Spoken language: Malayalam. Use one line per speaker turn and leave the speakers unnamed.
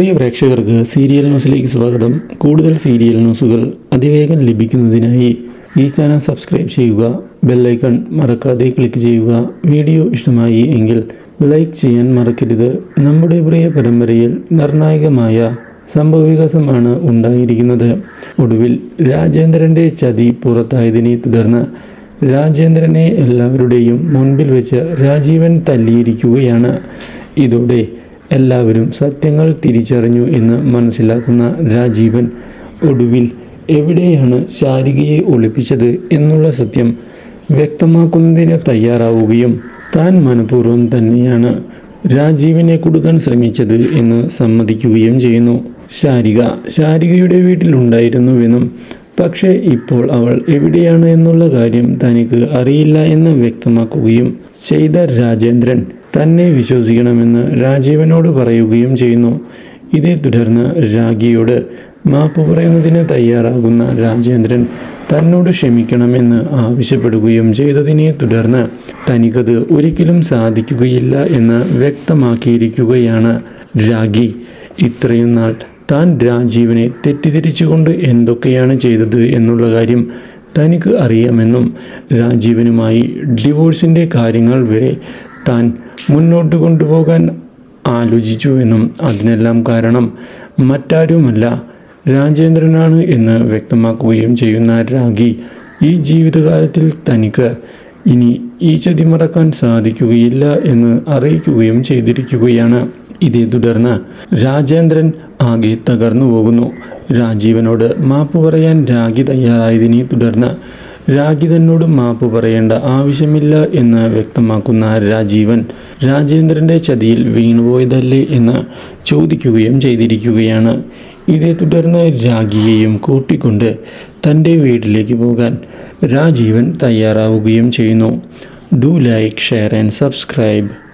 പ്രിയ പ്രേക്ഷകർക്ക് സീരിയൽ ന്യൂസിലേക്ക് സ്വാഗതം. കൂടുതൽ സീരിയൽ ന്യൂസുകൾ അതിവേഗം ലഭിക്കുന്നതിനായി ഈ ചാനൽ സബ്സ്ക്രൈബ് ചെയ്യുക ബെല്ലൈക്കൺ മറക്കാതെ ക്ലിക്ക് ചെയ്യുക. വീഡിയോ ഇഷ്ടമായി എങ്കിൽ ലൈക്ക് ചെയ്യാൻ മറക്കരുത്. നമ്മുടെ പ്രിയ പരമ്പരയിൽ നിർണായകമായ സംഭവവികാസമാണ് ഉണ്ടായിരിക്കുന്നത്. ഒടുവിൽ രാജേന്ദ്രന്റെ ചതി പുറത്തായതിനെ തുടർന്ന് രാജേന്ദ്രനെ എല്ലാവരുടെയും മുൻപിൽ വെച്ച് രാജീവൻ തല്ലിയിരിക്കുകയാണ്. ഇതോടെ എല്ലാവരും സത്യങ്ങൾ തിരിച്ചറിഞ്ഞു എന്ന് മനസ്സിലാക്കുന്ന രാജീവൻ ഒടുവിൽ എവിടെയാണ് ശാരികയെ ഒളിപ്പിച്ചത് എന്നുള്ള സത്യം വ്യക്തമാക്കുന്നതിന് തയ്യാറാവുകയും താൻ മനഃപൂർവം തന്നെയാണ് രാജീവിനെ കൊടുക്കാൻ ശ്രമിച്ചത് എന്ന് സമ്മതിക്കുകയും ചെയ്യുന്നു. ശാരിക ശാരികയുടെ വീട്ടിലുണ്ടായിരുന്നുവെന്നും പക്ഷേ ഇപ്പോൾ അവൾ എവിടെയാണ് എന്നുള്ള കാര്യം തനിക്ക് അറിയില്ല എന്ന് വ്യക്തമാക്കുകയും ചെയ്ത രാജേന്ദ്രൻ തന്നെ വിശ്വസിക്കണമെന്ന് രാജീവനോട് പറയുകയും ചെയ്യുന്നു. ഇതേ തുടർന്ന് രാഗിയോട് മാപ്പ് പറയുന്നതിന് തയ്യാറാകുന്ന രാജേന്ദ്രൻ തന്നോട് ക്ഷമിക്കണമെന്ന് ആവശ്യപ്പെടുകയും ചെയ്തതിനെ തുടർന്ന് തനിക്കത് ഒരിക്കലും സാധിക്കുകയില്ല എന്ന് വ്യക്തമാക്കിയിരിക്കുകയാണ് രാഗി. ഇത്രയും നാൾ താൻ രാജീവനെ തെറ്റിദ്ധരിച്ചുകൊണ്ട് എന്തൊക്കെയാണ് ചെയ്തത് എന്നുള്ള കാര്യം തനിക്ക് അറിയാമെന്നും രാജീവനുമായി ഡിവോഴ്സിന്റെ കാര്യങ്ങൾ വരെ താൻ മുന്നോട്ട് കൊണ്ടുപോകാൻ ആലോചിച്ചുവെന്നും അതിനെല്ലാം കാരണം മറ്റാരുമല്ല രാജേന്ദ്രനാണ് എന്ന് വ്യക്തമാക്കുകയും ചെയ്യുന്ന രാഗി ഈ ജീവിതകാലത്തിൽ തനിക്ക് ഇനി ഈ ചതി മറക്കാൻ സാധിക്കുകയില്ല എന്ന് അറിയിക്കുകയും ചെയ്തിരിക്കുകയാണ്. ഇതേ തുടർന്ന് രാജേന്ദ്രൻ ആകെ തകർന്നു പോകുന്നു. രാജീവനോട് മാപ്പ് പറയാൻ രാഗി തയ്യാറായതിനെ തുടർന്ന് രാഖി മാപ്പ് പറയേണ്ട ആവശ്യമില്ല എന്ന് വ്യക്തമാക്കുന്ന രാജീവൻ രാജേന്ദ്രന്റെ ചതിയിൽ വീണുപോയതല്ലേ എന്ന് ചോദിക്കുകയും ചെയ്തിരിക്കുകയാണ്. ഇതേ തുടർന്ന് രാഖിയെയും കൂട്ടിക്കൊണ്ട് തന്റെ വീട്ടിലേക്ക് പോകാൻ രാജീവൻ തയ്യാറാവുകയും ചെയ്യുന്നു. Do like share and subscribe.